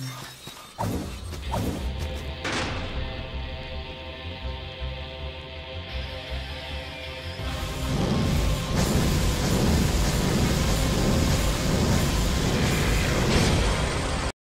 Mm-hmm.